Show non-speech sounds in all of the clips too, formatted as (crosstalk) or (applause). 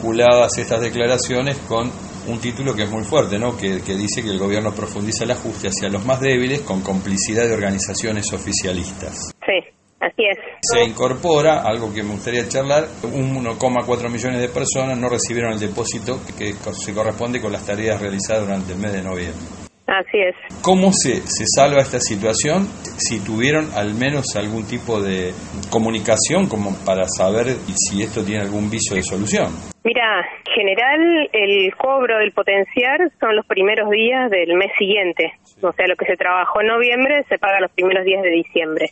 vinculadas estas declaraciones con un título que es muy fuerte, ¿no? Que, que, dice que el gobierno profundiza el ajuste hacia los más débiles con complicidad de organizaciones oficialistas. Sí. Así es. Se incorpora, algo que me gustaría charlar, 1,4 millones de personas no recibieron el depósito que se corresponde con las tareas realizadas durante el mes de noviembre. Así es. ¿Cómo se, se salva esta situación? Si tuvieron al menos algún tipo de comunicación como para saber si esto tiene algún viso de solución. Mira, en general el cobro del potenciar son los primeros días del mes siguiente. O sea, lo que se trabajó en noviembre se paga los primeros días de diciembre.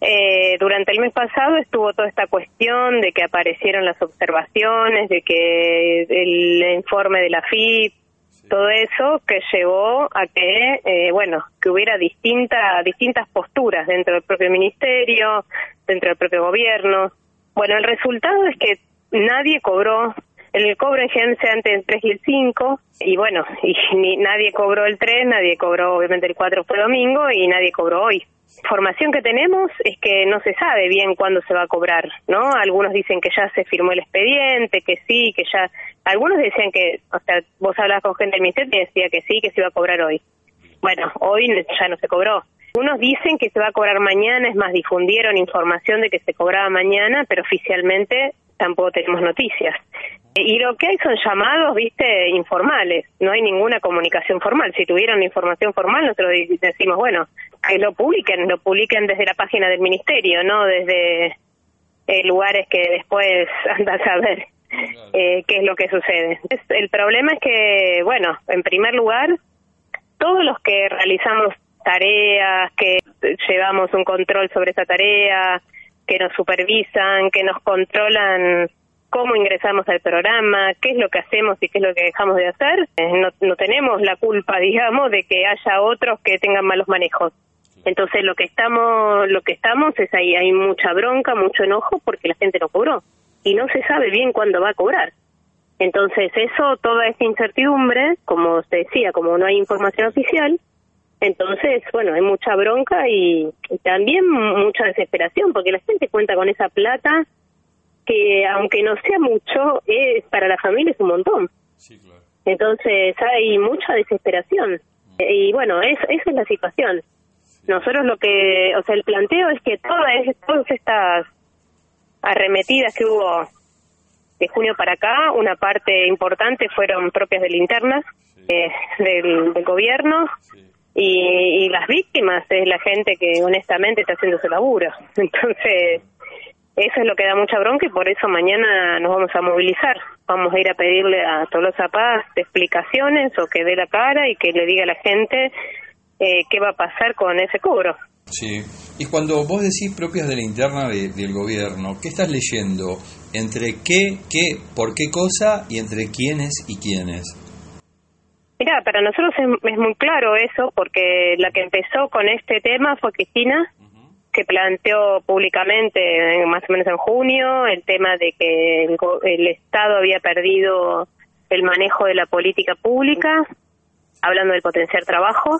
Eh, durante el mes pasado estuvo toda esta cuestión de que aparecieron las observaciones, de que el informe de la FIP, todo eso que llevó a que, eh, bueno, que hubiera distinta, distintas posturas dentro del propio ministerio, dentro del propio gobierno. Bueno, el resultado es que nadie cobró, el cobro en se antes el 3 y el 5, y bueno, (laughs) y ni, nadie cobró el 3, nadie cobró obviamente el 4 fue domingo y nadie cobró hoy información que tenemos es que no se sabe bien cuándo se va a cobrar, ¿no? Algunos dicen que ya se firmó el expediente, que sí, que ya... Algunos decían que, o sea, vos hablabas con gente del ministerio y decía que sí, que se iba a cobrar hoy. Bueno, hoy ya no se cobró. Unos dicen que se va a cobrar mañana, es más, difundieron información de que se cobraba mañana, pero oficialmente tampoco tenemos noticias. Y lo que hay son llamados, viste, informales. No hay ninguna comunicación formal. Si tuvieran información formal, nosotros decimos, bueno, que lo publiquen, lo publiquen desde la página del ministerio, no desde eh, lugares que después (laughs) andas a ver eh, qué es lo que sucede. el problema es que, bueno, en primer lugar, todos los que realizamos tareas, que llevamos un control sobre esa tarea, que nos supervisan, que nos controlan cómo ingresamos al programa, qué es lo que hacemos y qué es lo que dejamos de hacer. Eh, no, no tenemos la culpa, (laughs) digamos, de que haya otros que tengan malos manejos. Entonces lo que estamos, lo que estamos es ahí, hay mucha bronca, mucho enojo porque la gente no cobró y no se sabe bien cuándo va a cobrar. Entonces eso, toda esta incertidumbre, como se decía, como no hay información oficial, entonces, bueno, hay mucha bronca y, también mucha desesperación porque la gente cuenta con esa plata que aunque no sea mucho, es para la familia es un montón. Entonces hay mucha desesperación. Y bueno, es, esa es la situación. Nosotros lo que, o sea, el planteo es que todas, todas estas arremetidas que hubo de junio para acá, una parte importante fueron propias de linternas eh, del, gobierno y, las víctimas es la gente que honestamente está haciendo su laburo. (laughs) Entonces, eso es lo que da mucha bronca y por eso mañana nos vamos a movilizar. Vamos a ir a pedirle a Tolosa Paz explicaciones o que dé la cara y que le diga a la gente eh, qué va a pasar con ese cobro. Sí, y cuando vos decís propias de la interna del gobierno, ¿qué estás leyendo? ¿Entre qué, qué, por qué cosa y entre quiénes y quiénes? Mira, para nosotros es, muy claro eso, porque la que empezó con este tema fue Cristina, que planteó públicamente, más o menos en junio, el tema de que el Estado había perdido el manejo de la política pública, hablando del potenciar trabajo,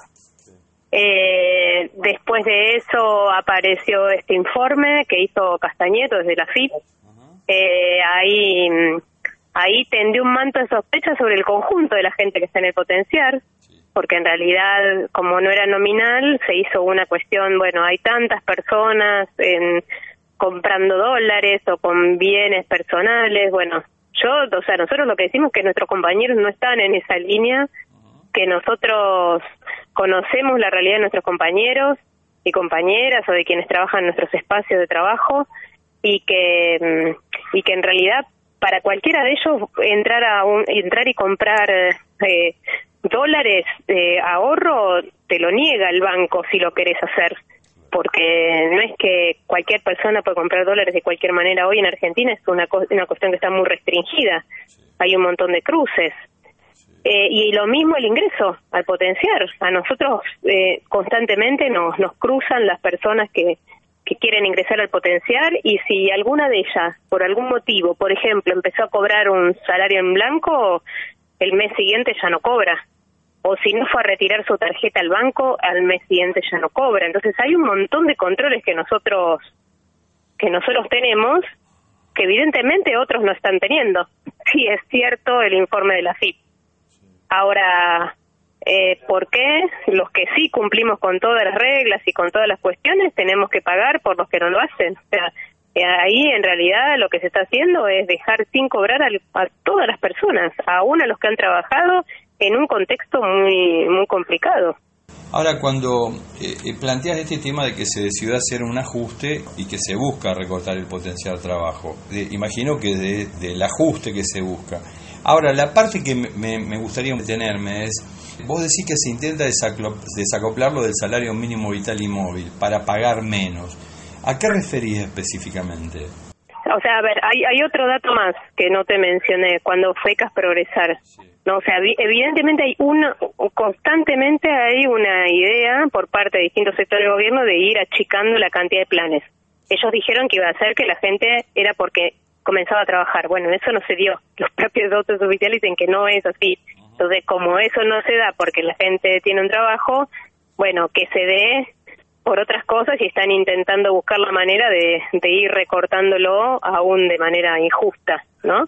eh, después de eso apareció este informe que hizo Castañeto desde la FIP. Eh, ahí, ahí tendió un manto de sospecha sobre el conjunto de la gente que está en el potenciar, porque en realidad, como no era nominal, se hizo una cuestión, bueno, hay tantas personas en, comprando dólares o con bienes personales, bueno, yo, o sea, nosotros lo que decimos es que nuestros compañeros no están en esa línea, que nosotros conocemos la realidad de nuestros compañeros y compañeras o de quienes trabajan en nuestros espacios de trabajo y que mm, y que en realidad para cualquiera de ellos entrar a un, entrar y comprar eh, dólares de ahorro te lo niega el banco si lo querés hacer. Porque no es que cualquier persona puede comprar dólares de cualquier manera. Hoy en Argentina es una, una cuestión que está muy restringida. Hay un montón de cruces. Eh, y lo mismo el ingreso al potenciar. A nosotros eh, constantemente nos, nos cruzan las personas que, que quieren ingresar al potenciar y si alguna de ellas, por algún motivo, por ejemplo, empezó a cobrar un salario en blanco, el mes siguiente ya no cobra. O si no fue a retirar su tarjeta al banco, al mes siguiente ya no cobra. Entonces hay un montón de controles que nosotros que nosotros tenemos que evidentemente otros no están teniendo. sí es cierto el informe de la FIP. Ahora, eh, ¿por los que sí cumplimos con todas las reglas y con todas las cuestiones tenemos que pagar por los que no lo hacen? O sea, eh, ahí en realidad lo que se está haciendo es dejar sin cobrar a, a todas las personas, aún a los que han trabajado en un contexto muy muy complicado. Ahora, cuando eh, eh, planteas este tema de que se decidió hacer un ajuste y que se busca recortar el potencial trabajo, imagino que de, del ajuste que se busca. Ahora, la parte que me, me gustaría detenerme es, vos decís que se intenta desacoplarlo del salario mínimo vital y móvil para pagar menos. ¿A qué referís específicamente? O sea, a ver, hay, hay otro dato más que no te mencioné cuando FECAS progresar. No, o sea, evidentemente hay una, constantemente hay una idea por parte de distintos sectores del gobierno de ir achicando la cantidad de planes. Ellos dijeron que iba a ser que la gente era porque comenzaba a trabajar. Bueno, eso no se dio. Los propios datos oficiales dicen que no es así. Entonces, como eso no se da porque la gente tiene un trabajo, bueno, que se dé por otras cosas y están intentando buscar la manera de, de ir recortándolo aún de manera injusta, ¿no?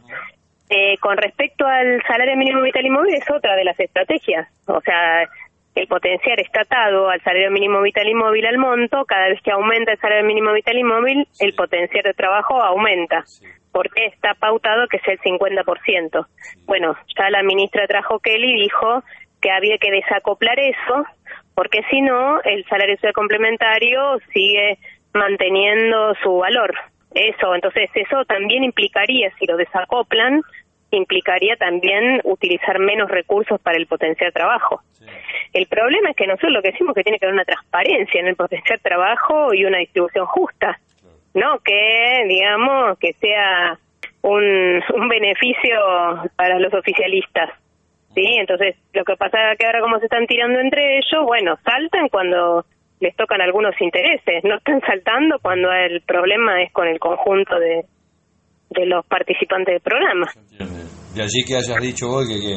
Eh, con respecto al salario mínimo vital y móvil es otra de las estrategias, o sea, el potenciar está atado al salario mínimo vital y móvil al monto, cada vez que aumenta el salario mínimo vital y móvil, el potenciar de trabajo aumenta, porque está pautado que es el 50%. Bueno, ya la ministra trajo Kelly dijo que había que desacoplar eso, porque si no, el salario complementario sigue manteniendo su valor. Eso, entonces eso también implicaría, si lo desacoplan, implicaría también utilizar menos recursos para el potencial trabajo. El problema es que nosotros lo que decimos es que tiene que haber una transparencia en el potencial trabajo y una distribución justa, no que, digamos, que sea (laughs) un, beneficio para los oficialistas. ¿sí? Entonces, lo que pasa es que ahora como se están tirando entre ellos, bueno, saltan cuando les tocan algunos intereses, no están saltando cuando el problema es con el conjunto de, de los participantes del programa. De allí que hayas dicho hoy que, que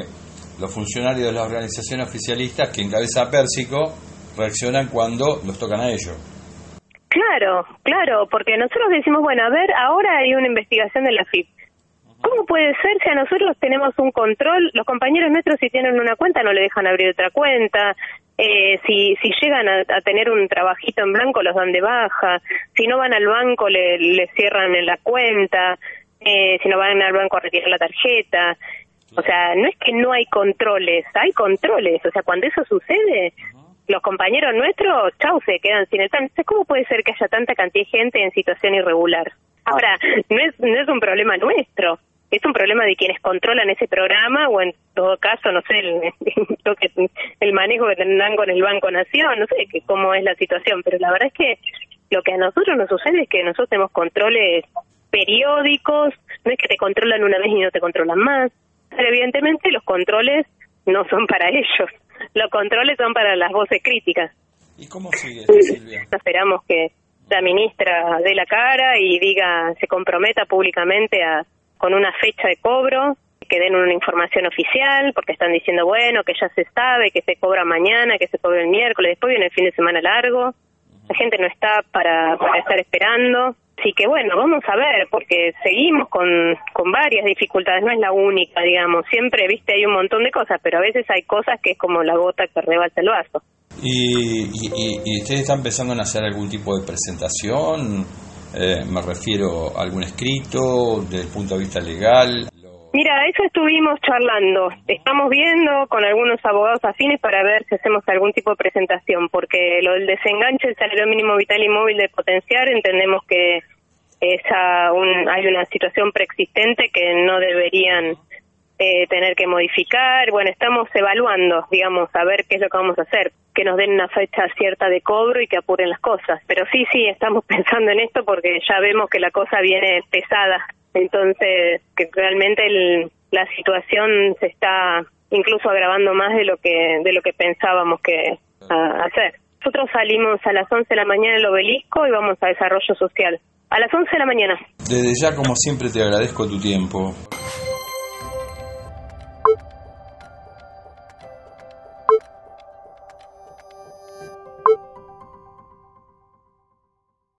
los funcionarios de las organizaciones oficialistas que encabeza Pérsico reaccionan cuando los tocan a ellos. Claro, claro, porque nosotros decimos, bueno, a ver, ahora hay una investigación de la FIP. ¿Cómo puede ser si a nosotros tenemos un control? Los compañeros nuestros si tienen una cuenta no le dejan abrir otra cuenta, eh, si, si llegan a, tener un trabajito en blanco los dan de baja, si no van al banco le, le cierran la cuenta, eh, si no van al banco a retirar la tarjeta. O sea, no es que no hay controles, hay controles. O sea, cuando eso sucede, los compañeros nuestros, chau, se quedan sin el plan. ¿Cómo puede ser que haya tanta cantidad de gente en situación irregular? Ahora, no es, no es un problema nuestro es un problema de quienes controlan ese programa o en todo caso, no sé, el, (laughs) el manejo que tendrán con el Banco Nación, no sé que, cómo es la situación, pero la verdad es que lo que a nosotros nos sucede es que nosotros tenemos controles periódicos, no es que te controlan una vez y no te controlan más, pero evidentemente los controles no son para (laughs) ellos, los controles son para las voces críticas. ¿Y cómo sigue Silvia? (laughs) Esperamos que la ministra dé la cara y diga, se comprometa públicamente a con una fecha de cobro, que den una información oficial, porque están diciendo, bueno, que ya se sabe, que se cobra mañana, que se cobra el miércoles, después viene el fin de semana largo, la gente no está para, para estar esperando. Así que bueno, vamos a ver, porque seguimos con, con varias dificultades, no es la única, digamos, siempre, viste, hay un montón de cosas, pero a veces hay cosas que es como la gota que rebalsa el vaso. ¿Y, y, y ustedes están pensando en hacer algún tipo de presentación? Eh, me refiero a algún escrito, desde el punto de vista legal. Mira, eso estuvimos charlando. Estamos viendo con algunos abogados afines para ver si hacemos algún tipo de presentación, porque lo del desenganche del salario mínimo vital y móvil de potenciar, entendemos que esa un, hay una situación preexistente que no deberían eh, tener que modificar. Bueno, estamos evaluando, digamos, a ver qué es lo que vamos a hacer, que nos den una fecha cierta de cobro y que apuren las cosas. Pero sí, sí, estamos (laughs) pensando en esto porque ya vemos que la cosa viene pesada. Entonces, que realmente el, la situación se está incluso agravando más de lo que de lo que pensábamos que hacer. Nosotros salimos a las 11 de la mañana del obelisco y vamos a desarrollo social. A las 11 de la mañana. Desde ya, como siempre, te agradezco tu tiempo.